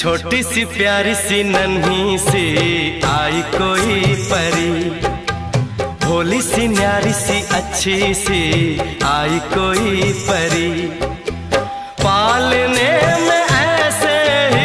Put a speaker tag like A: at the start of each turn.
A: छोटी सी प्यारी सी नन्ही सी आई कोई परी। भोली सी न्यारी सी अच्छी सी आई कोई परी।